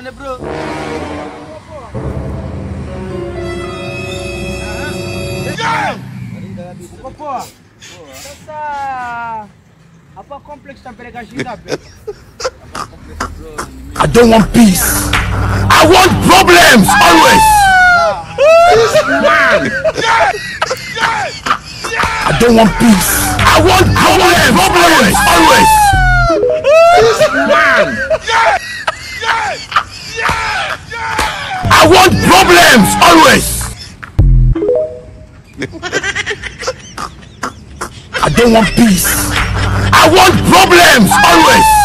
Bro. Uko poa? Sasa hapa complex tampeleka shilingi ngapi? I don't want peace. I want problems always. Man. I don't want peace. I want problems I want problems always. I don't want peace. I want problems always.